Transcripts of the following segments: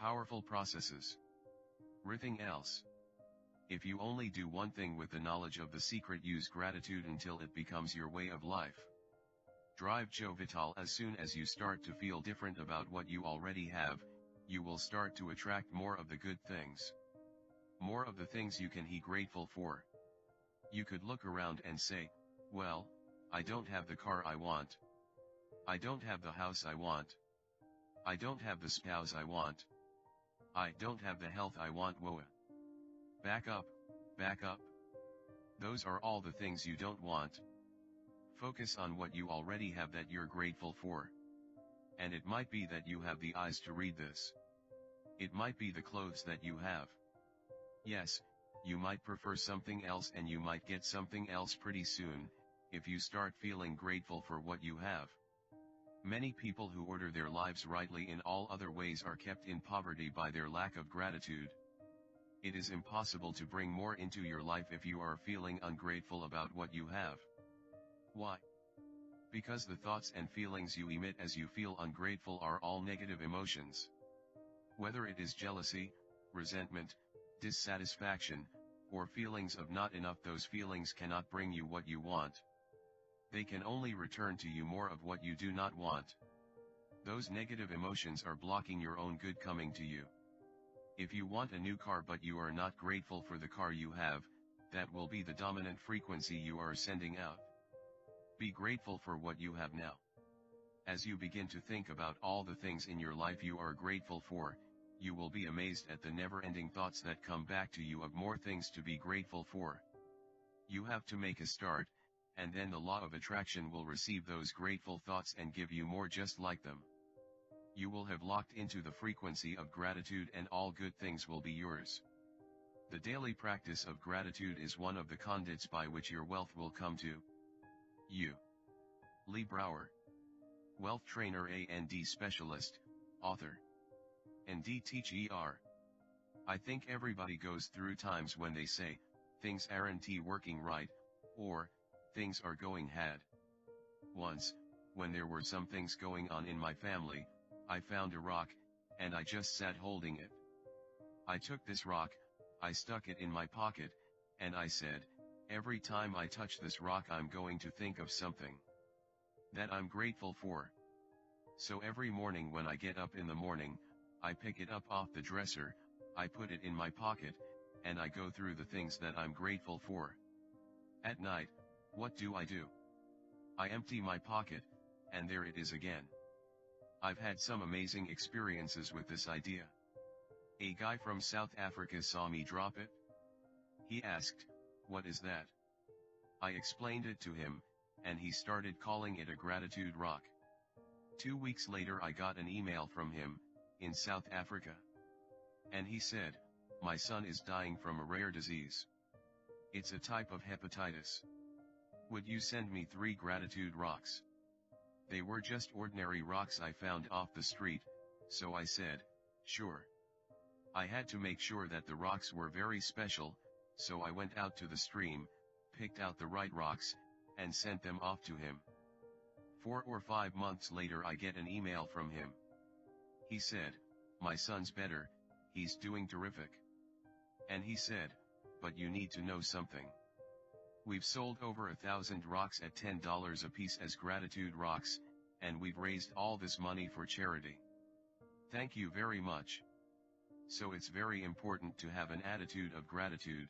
Powerful processes. Rithing else. If you only do one thing with the knowledge of the secret use gratitude until it becomes your way of life. Drive Joe Vitale as soon as you start to feel different about what you already have, you will start to attract more of the good things. More of the things you can be grateful for. You could look around and say, well, I don't have the car I want. I don't have the house I want. I don't have the spouse I want. I don't have the health I want whoa. Back up, back up. Those are all the things you don't want. Focus on what you already have that you're grateful for. And it might be that you have the eyes to read this. It might be the clothes that you have. Yes, you might prefer something else and you might get something else pretty soon, if you start feeling grateful for what you have. Many people who order their lives rightly in all other ways are kept in poverty by their lack of gratitude. It is impossible to bring more into your life if you are feeling ungrateful about what you have. Why? Because the thoughts and feelings you emit as you feel ungrateful are all negative emotions. Whether it is jealousy, resentment, dissatisfaction, or feelings of not enough those feelings cannot bring you what you want. They can only return to you more of what you do not want. Those negative emotions are blocking your own good coming to you. If you want a new car but you are not grateful for the car you have, that will be the dominant frequency you are sending out. Be grateful for what you have now. As you begin to think about all the things in your life you are grateful for, you will be amazed at the never-ending thoughts that come back to you of more things to be grateful for. You have to make a start, and then the law of attraction will receive those grateful thoughts and give you more just like them. You will have locked into the frequency of gratitude and all good things will be yours. The daily practice of gratitude is one of the conduits by which your wealth will come to you. Lee Brower. Wealth trainer and D specialist, author. And teach ER. I think everybody goes through times when they say, things aren't working right, or, things are going had. Once, when there were some things going on in my family, I found a rock, and I just sat holding it. I took this rock, I stuck it in my pocket, and I said, Every time I touch this rock I'm going to think of something that I'm grateful for. So every morning when I get up in the morning, I pick it up off the dresser, I put it in my pocket, and I go through the things that I'm grateful for. At night, what do I do? I empty my pocket, and there it is again. I've had some amazing experiences with this idea. A guy from South Africa saw me drop it. He asked, what is that? I explained it to him, and he started calling it a gratitude rock. Two weeks later I got an email from him, in South Africa. And he said, my son is dying from a rare disease. It's a type of hepatitis. Would you send me three gratitude rocks? They were just ordinary rocks I found off the street, so I said, sure. I had to make sure that the rocks were very special, so I went out to the stream, picked out the right rocks, and sent them off to him. Four or five months later I get an email from him. He said, my son's better, he's doing terrific. And he said, but you need to know something. We've sold over a thousand rocks at $10 a piece as gratitude rocks, and we've raised all this money for charity. Thank you very much. So it's very important to have an attitude of gratitude.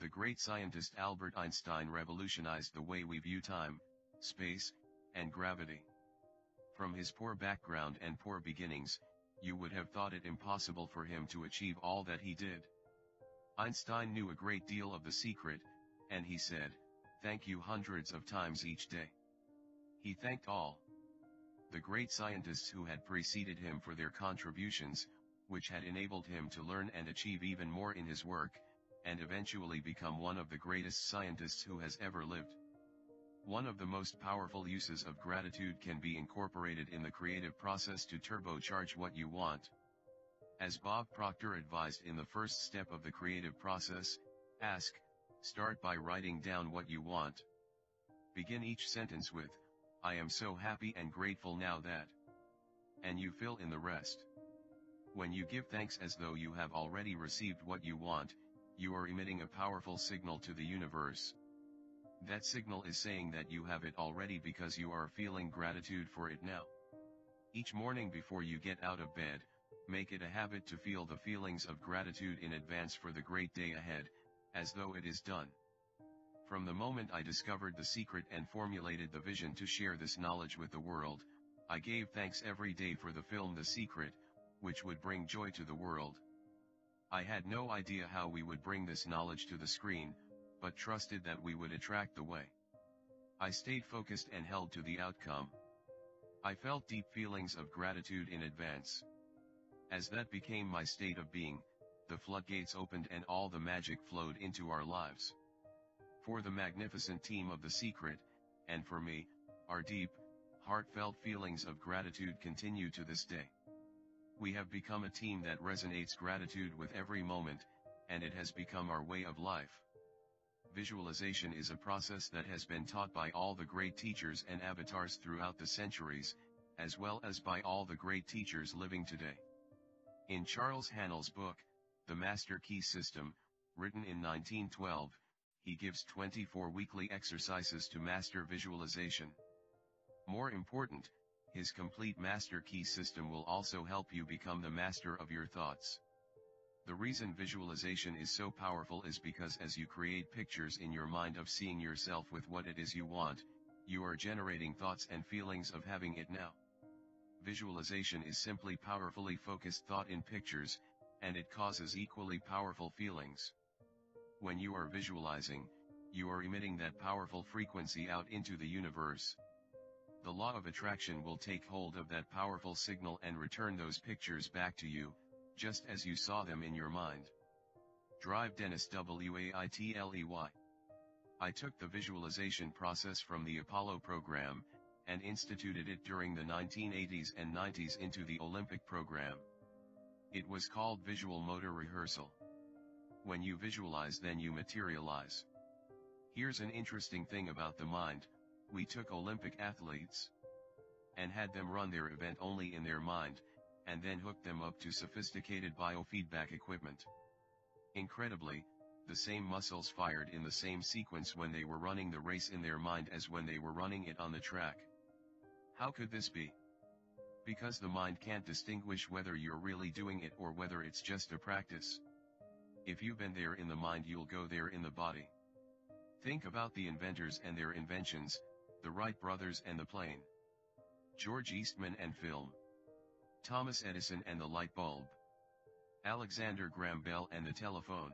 The great scientist Albert Einstein revolutionized the way we view time, space, and gravity. From his poor background and poor beginnings, you would have thought it impossible for him to achieve all that he did. Einstein knew a great deal of the secret, and he said, thank you hundreds of times each day. He thanked all. The great scientists who had preceded him for their contributions, which had enabled him to learn and achieve even more in his work, and eventually become one of the greatest scientists who has ever lived. One of the most powerful uses of gratitude can be incorporated in the creative process to turbocharge what you want. As Bob Proctor advised in the first step of the creative process, Ask, start by writing down what you want. Begin each sentence with, I am so happy and grateful now that. And you fill in the rest. When you give thanks as though you have already received what you want, you are emitting a powerful signal to the universe. That signal is saying that you have it already because you are feeling gratitude for it now. Each morning before you get out of bed, make it a habit to feel the feelings of gratitude in advance for the great day ahead, as though it is done. From the moment I discovered the secret and formulated the vision to share this knowledge with the world, I gave thanks every day for the film The Secret, which would bring joy to the world. I had no idea how we would bring this knowledge to the screen, but trusted that we would attract the way. I stayed focused and held to the outcome. I felt deep feelings of gratitude in advance. As that became my state of being, the floodgates opened and all the magic flowed into our lives. For the magnificent team of The Secret, and for me, our deep, heartfelt feelings of gratitude continue to this day. We have become a team that resonates gratitude with every moment, and it has become our way of life. Visualization is a process that has been taught by all the great teachers and avatars throughout the centuries, as well as by all the great teachers living today. In Charles Haanel's book, The Master Key System, written in 1912, he gives 24 weekly exercises to master visualization. More important, his complete master key system will also help you become the master of your thoughts. The reason visualization is so powerful is because as you create pictures in your mind of seeing yourself with what it is you want, you are generating thoughts and feelings of having it now. Visualization is simply powerfully focused thought in pictures, and it causes equally powerful feelings. When you are visualizing, you are emitting that powerful frequency out into the universe the law of attraction will take hold of that powerful signal and return those pictures back to you, just as you saw them in your mind. Drive Dennis W-A-I-T-L-E-Y. I took the visualization process from the Apollo program, and instituted it during the 1980s and 90s into the Olympic program. It was called visual motor rehearsal. When you visualize then you materialize. Here's an interesting thing about the mind, we took Olympic athletes and had them run their event only in their mind, and then hooked them up to sophisticated biofeedback equipment. Incredibly, the same muscles fired in the same sequence when they were running the race in their mind as when they were running it on the track. How could this be? Because the mind can't distinguish whether you're really doing it or whether it's just a practice. If you've been there in the mind you'll go there in the body. Think about the inventors and their inventions, the Wright brothers and the plane. George Eastman and film. Thomas Edison and the light bulb. Alexander Graham Bell and the telephone.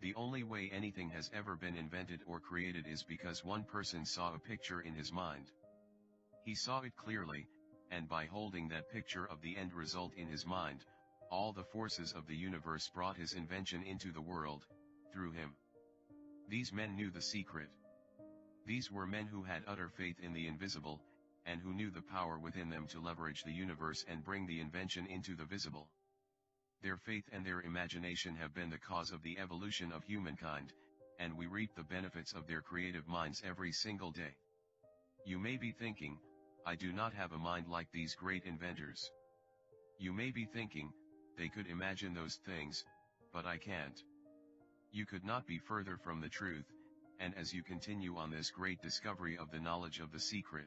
The only way anything has ever been invented or created is because one person saw a picture in his mind. He saw it clearly, and by holding that picture of the end result in his mind, all the forces of the universe brought his invention into the world, through him. These men knew the secret. These were men who had utter faith in the invisible, and who knew the power within them to leverage the universe and bring the invention into the visible. Their faith and their imagination have been the cause of the evolution of humankind, and we reap the benefits of their creative minds every single day. You may be thinking, I do not have a mind like these great inventors. You may be thinking, they could imagine those things, but I can't. You could not be further from the truth, and as you continue on this great discovery of the knowledge of the secret,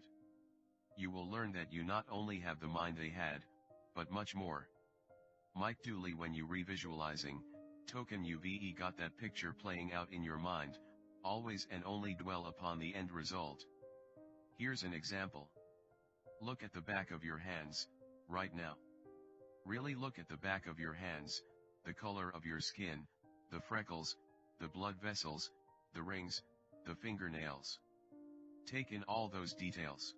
you will learn that you not only have the mind they had, but much more. Mike Dooley when you revisualizing, token UVE got that picture playing out in your mind, always and only dwell upon the end result. Here's an example. Look at the back of your hands, right now. Really look at the back of your hands, the color of your skin, the freckles, the blood vessels, the rings, the fingernails. Take in all those details.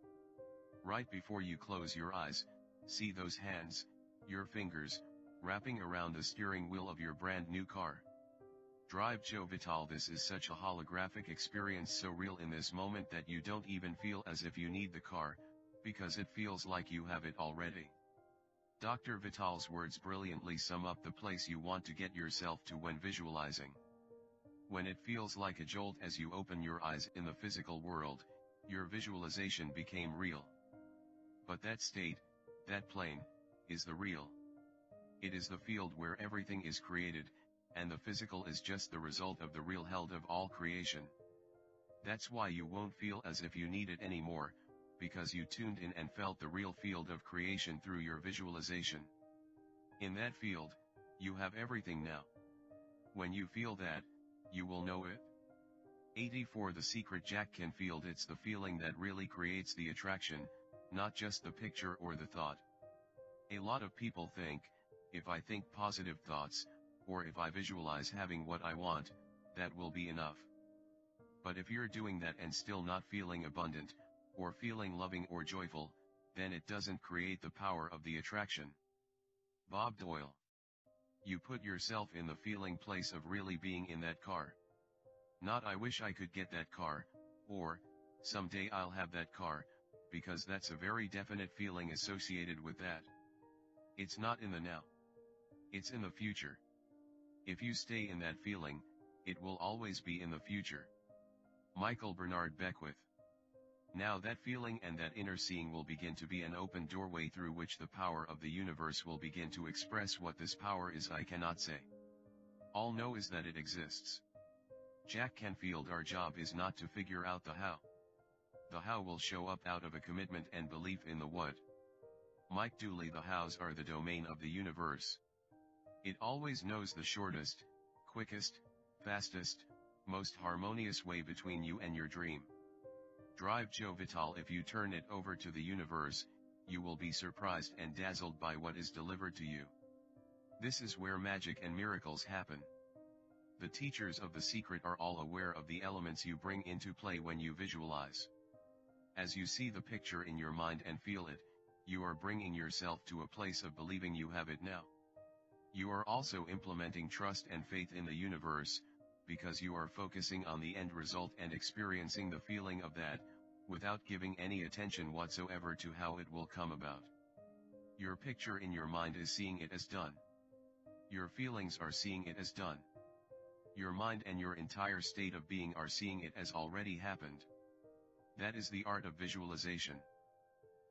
Right before you close your eyes, see those hands, your fingers, wrapping around the steering wheel of your brand new car. Drive Joe Vitale This is such a holographic experience so real in this moment that you don't even feel as if you need the car, because it feels like you have it already. Dr. Vitale's words brilliantly sum up the place you want to get yourself to when visualizing. When it feels like a jolt as you open your eyes in the physical world, your visualization became real. But that state, that plane, is the real. It is the field where everything is created, and the physical is just the result of the real held of all creation. That's why you won't feel as if you need it anymore, because you tuned in and felt the real field of creation through your visualization. In that field, you have everything now. When you feel that, you will know it. 84 The secret Jack Canfield It's the feeling that really creates the attraction, not just the picture or the thought. A lot of people think, if I think positive thoughts, or if I visualize having what I want, that will be enough. But if you're doing that and still not feeling abundant, or feeling loving or joyful, then it doesn't create the power of the attraction. Bob Doyle. You put yourself in the feeling place of really being in that car. Not I wish I could get that car, or, someday I'll have that car, because that's a very definite feeling associated with that. It's not in the now. It's in the future. If you stay in that feeling, it will always be in the future. Michael Bernard Beckwith. Now that feeling and that inner seeing will begin to be an open doorway through which the power of the universe will begin to express what this power is I cannot say. All know is that it exists. Jack Canfield our job is not to figure out the how. The how will show up out of a commitment and belief in the what. Mike Dooley the hows are the domain of the universe. It always knows the shortest, quickest, fastest, most harmonious way between you and your dream. Drive Joe Vitale if you turn it over to the universe, you will be surprised and dazzled by what is delivered to you. This is where magic and miracles happen. The teachers of the secret are all aware of the elements you bring into play when you visualize. As you see the picture in your mind and feel it, you are bringing yourself to a place of believing you have it now. You are also implementing trust and faith in the universe, because you are focusing on the end result and experiencing the feeling of that, without giving any attention whatsoever to how it will come about. Your picture in your mind is seeing it as done. Your feelings are seeing it as done. Your mind and your entire state of being are seeing it as already happened. That is the art of visualization.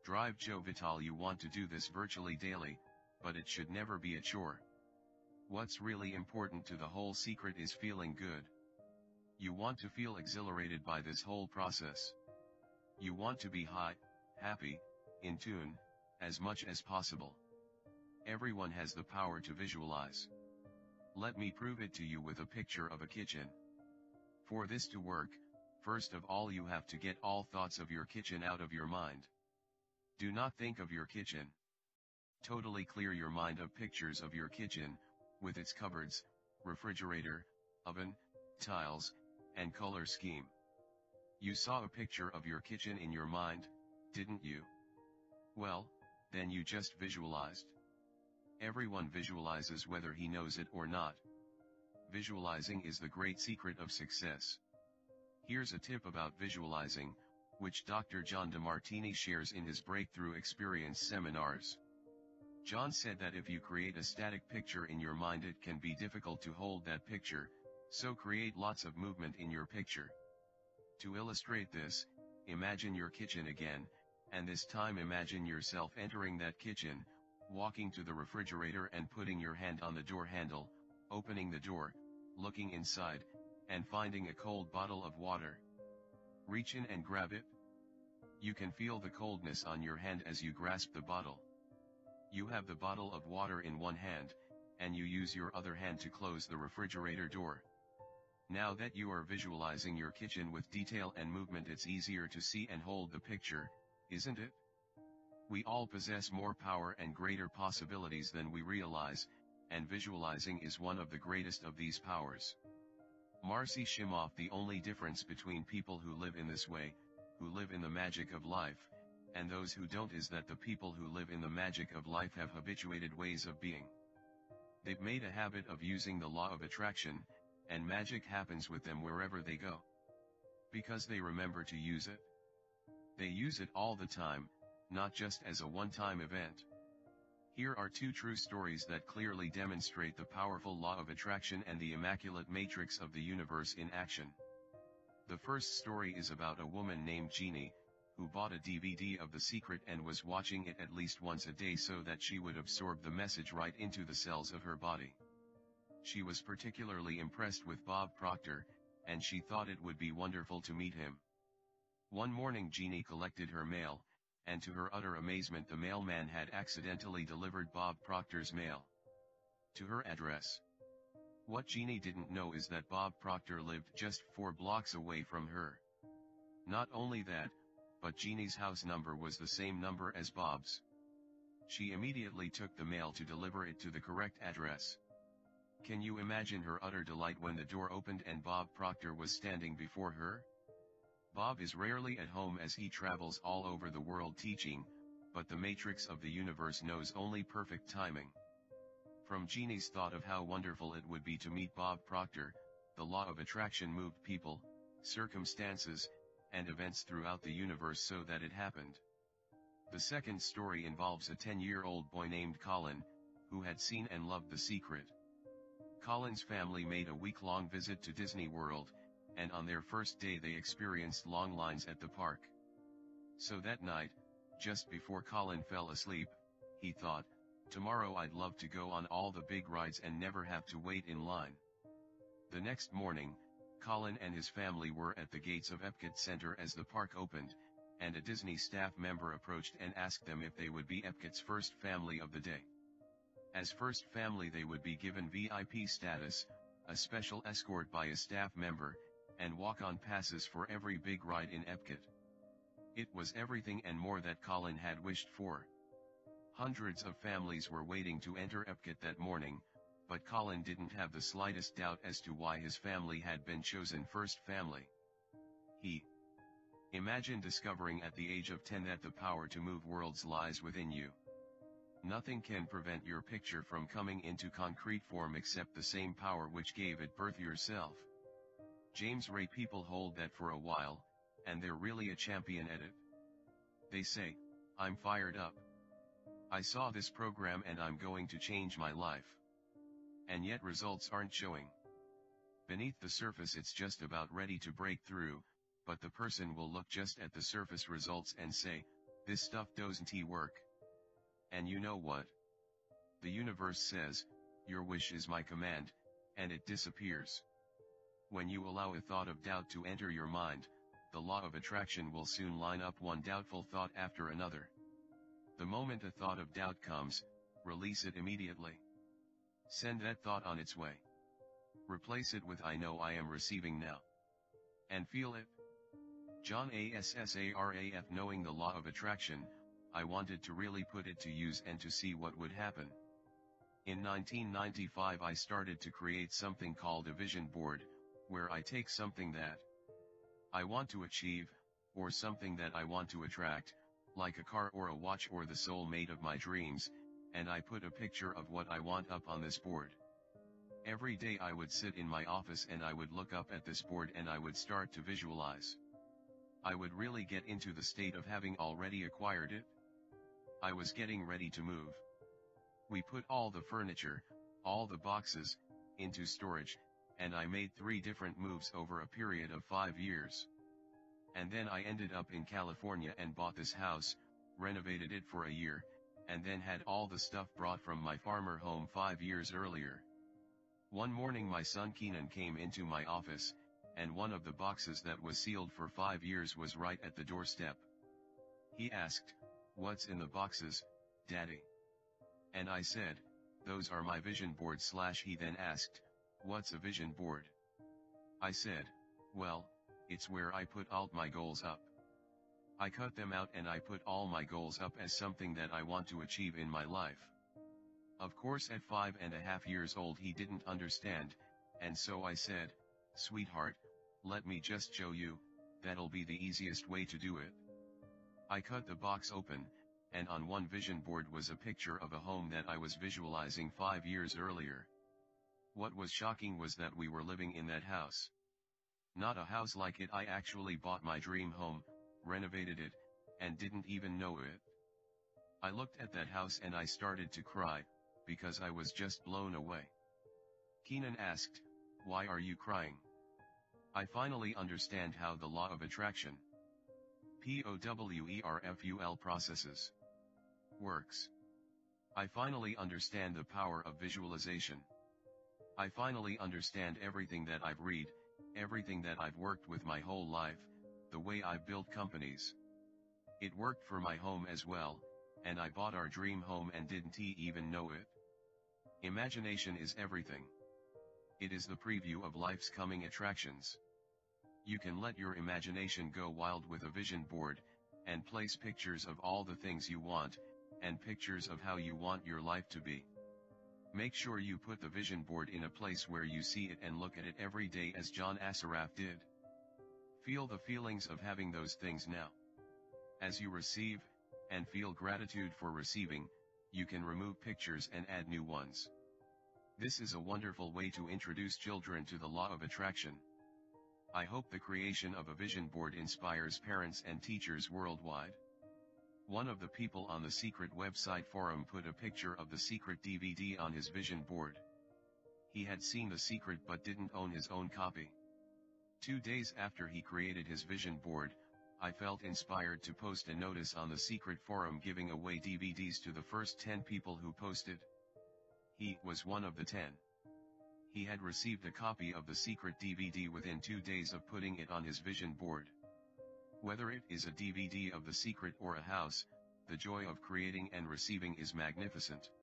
Drive Joe Vitale you want to do this virtually daily, but it should never be a chore. What's really important to the whole secret is feeling good. You want to feel exhilarated by this whole process. You want to be high, happy, in tune, as much as possible. Everyone has the power to visualize. Let me prove it to you with a picture of a kitchen. For this to work, first of all you have to get all thoughts of your kitchen out of your mind. Do not think of your kitchen. Totally clear your mind of pictures of your kitchen, with its cupboards, refrigerator, oven, tiles, and color scheme. You saw a picture of your kitchen in your mind, didn't you? Well, then you just visualized. Everyone visualizes whether he knows it or not. Visualizing is the great secret of success. Here's a tip about visualizing, which Dr. John DeMartini shares in his Breakthrough Experience seminars. John said that if you create a static picture in your mind it can be difficult to hold that picture, so create lots of movement in your picture. To illustrate this, imagine your kitchen again, and this time imagine yourself entering that kitchen, walking to the refrigerator and putting your hand on the door handle, opening the door, looking inside, and finding a cold bottle of water. Reach in and grab it. You can feel the coldness on your hand as you grasp the bottle. You have the bottle of water in one hand, and you use your other hand to close the refrigerator door. Now that you are visualizing your kitchen with detail and movement it's easier to see and hold the picture, isn't it? We all possess more power and greater possibilities than we realize, and visualizing is one of the greatest of these powers. Marcy Shimoff The only difference between people who live in this way, who live in the magic of life, and those who don't is that the people who live in the magic of life have habituated ways of being. They've made a habit of using the law of attraction, and magic happens with them wherever they go. Because they remember to use it. They use it all the time, not just as a one-time event. Here are two true stories that clearly demonstrate the powerful law of attraction and the immaculate matrix of the universe in action. The first story is about a woman named Jeannie, who bought a DVD of The Secret and was watching it at least once a day so that she would absorb the message right into the cells of her body. She was particularly impressed with Bob Proctor, and she thought it would be wonderful to meet him. One morning Jeannie collected her mail, and to her utter amazement the mailman had accidentally delivered Bob Proctor's mail to her address. What Jeannie didn't know is that Bob Proctor lived just four blocks away from her. Not only that, but Jeannie's house number was the same number as Bob's. She immediately took the mail to deliver it to the correct address. Can you imagine her utter delight when the door opened and Bob Proctor was standing before her? Bob is rarely at home as he travels all over the world teaching, but the matrix of the universe knows only perfect timing. From Jeannie's thought of how wonderful it would be to meet Bob Proctor, the law of attraction moved people, circumstances, and events throughout the universe so that it happened. The second story involves a 10-year-old boy named Colin, who had seen and loved The Secret. Colin's family made a week-long visit to Disney World, and on their first day they experienced long lines at the park. So that night, just before Colin fell asleep, he thought, tomorrow I'd love to go on all the big rides and never have to wait in line. The next morning, Colin and his family were at the gates of Epcot Center as the park opened, and a Disney staff member approached and asked them if they would be Epcot's first family of the day. As first family they would be given VIP status, a special escort by a staff member, and walk-on passes for every big ride in Epcot. It was everything and more that Colin had wished for. Hundreds of families were waiting to enter Epcot that morning, but Colin didn't have the slightest doubt as to why his family had been chosen first family. He Imagine discovering at the age of 10 that the power to move worlds lies within you. Nothing can prevent your picture from coming into concrete form except the same power which gave it birth yourself. James Ray people hold that for a while, and they're really a champion at it. They say, I'm fired up. I saw this program and I'm going to change my life. And yet results aren't showing. Beneath the surface it's just about ready to break through, but the person will look just at the surface results and say, this stuff doesn't work. And you know what? The universe says, your wish is my command, and it disappears. When you allow a thought of doubt to enter your mind, the law of attraction will soon line up one doubtful thought after another. The moment a thought of doubt comes, release it immediately. Send that thought on its way. Replace it with I know I am receiving now. And feel it. John Assaraf knowing the law of attraction, I wanted to really put it to use and to see what would happen. In 1995 I started to create something called a vision board, where I take something that I want to achieve, or something that I want to attract, like a car or a watch or the soul mate of my dreams, and I put a picture of what I want up on this board. Every day I would sit in my office and I would look up at this board and I would start to visualize. I would really get into the state of having already acquired it. I was getting ready to move. We put all the furniture, all the boxes, into storage, and I made three different moves over a period of five years. And then I ended up in California and bought this house, renovated it for a year, and then had all the stuff brought from my farmer home five years earlier. One morning my son Keenan came into my office, and one of the boxes that was sealed for five years was right at the doorstep. He asked, what's in the boxes, daddy? And I said, those are my vision boards slash he then asked, What's a vision board? I said, well, it's where I put all my goals up. I cut them out and I put all my goals up as something that I want to achieve in my life. Of course at five and a half years old he didn't understand, and so I said, sweetheart, let me just show you, that'll be the easiest way to do it. I cut the box open, and on one vision board was a picture of a home that I was visualizing five years earlier. What was shocking was that we were living in that house. Not a house like it I actually bought my dream home, renovated it, and didn't even know it. I looked at that house and I started to cry, because I was just blown away. Keenan asked, why are you crying? I finally understand how the law of attraction, POWERFUL processes, works. I finally understand the power of visualization. I finally understand everything that I've read, everything that I've worked with my whole life, the way I've built companies. It worked for my home as well, and I bought our dream home and didn't even know it. Imagination is everything. It is the preview of life's coming attractions. You can let your imagination go wild with a vision board, and place pictures of all the things you want, and pictures of how you want your life to be. Make sure you put the vision board in a place where you see it and look at it every day as John Assaraf did. Feel the feelings of having those things now. As you receive, and feel gratitude for receiving, you can remove pictures and add new ones. This is a wonderful way to introduce children to the law of attraction. I hope the creation of a vision board inspires parents and teachers worldwide. One of the people on the secret website forum put a picture of the secret DVD on his vision board. He had seen the secret but didn't own his own copy. Two days after he created his vision board, I felt inspired to post a notice on the secret forum giving away DVDs to the first 10 people who posted. He was one of the ten. He had received a copy of the secret DVD within two days of putting it on his vision board. Whether it is a DVD of the secret or a house, the joy of creating and receiving is magnificent.